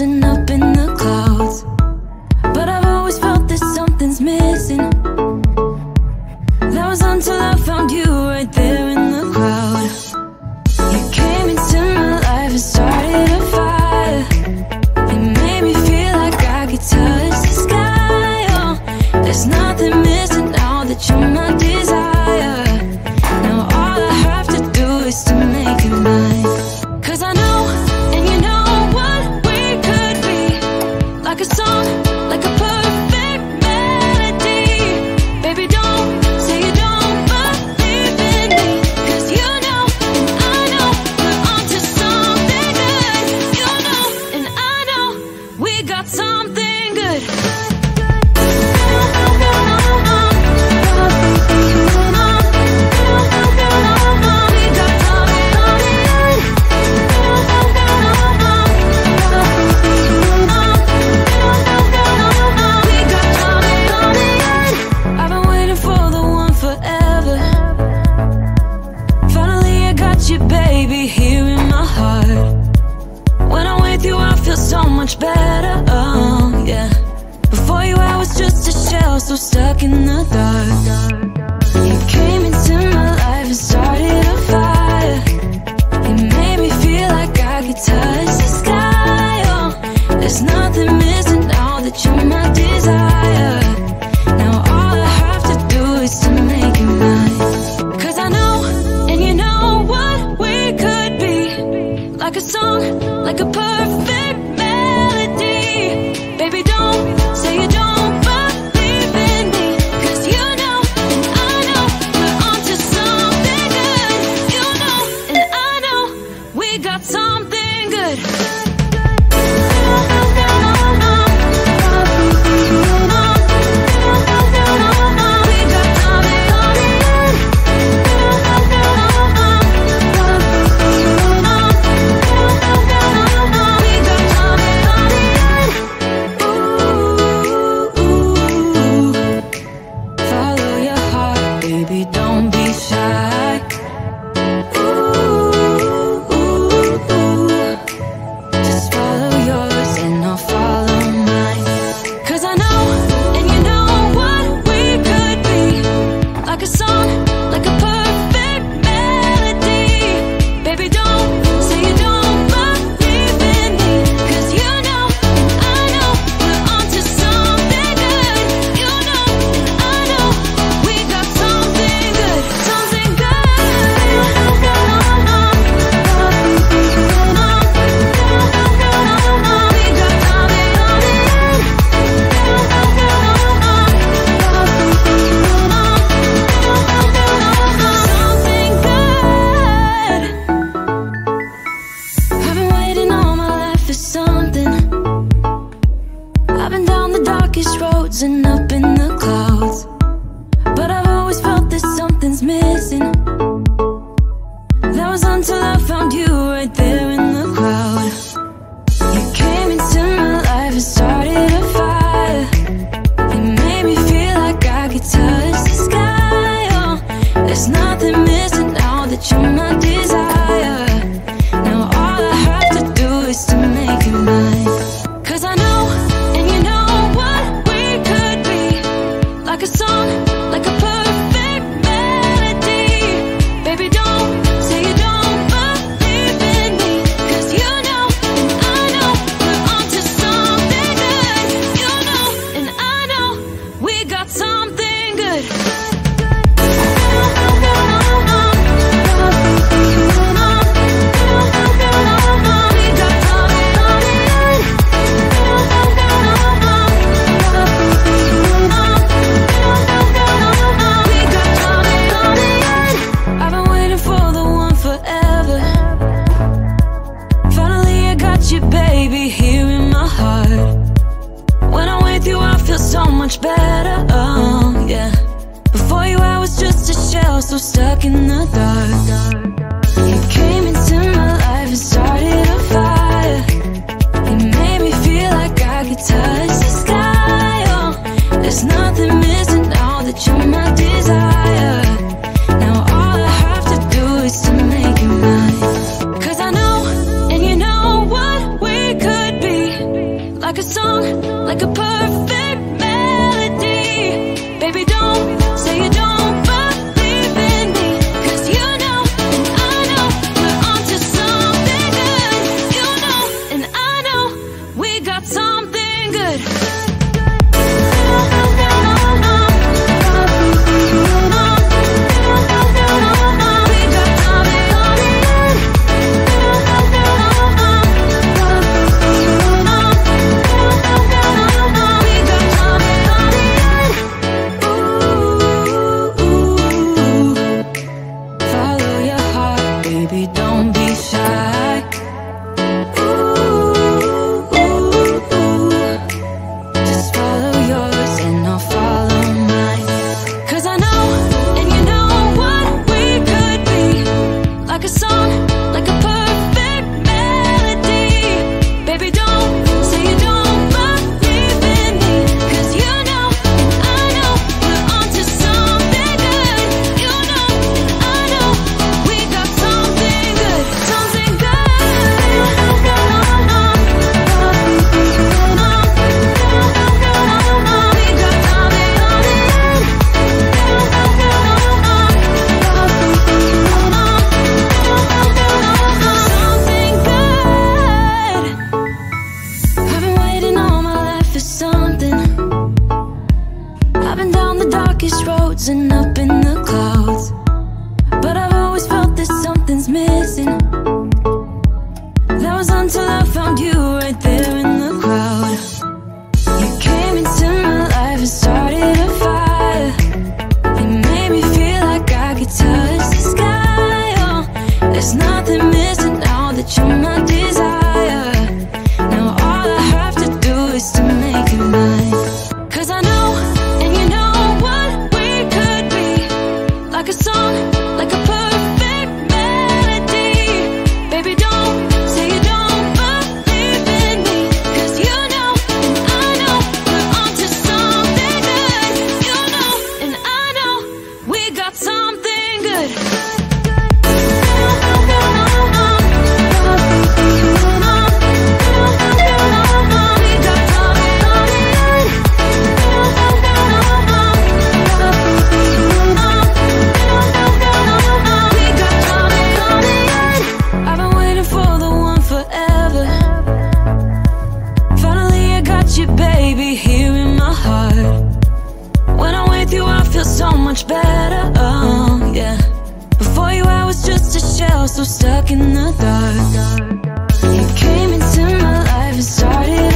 rising up in the clouds. But I've always felt that something's missing. That was until I found you right there in the crowd You came into my life and started a fire. It made me feel like I could touch the sky. Oh, There's nothing feel so much better, oh, yeah. Before you I was just a shell, so stuck in the dark. You came into my life and started a fire. It made me feel like I could touch the sky, oh. There's nothing missing now that you're my desire. Now all I have to do is to make you mine. Cause I know, and you know what we could be. Like a song, like a poem. own, yeah. Before you I was just a shell, so stuck in the dark. until baby, here in my heart. When I'm with you, I feel so much better. Oh, yeah. Before you, I was just a shell, so stuck in the dark. You came into my life and started.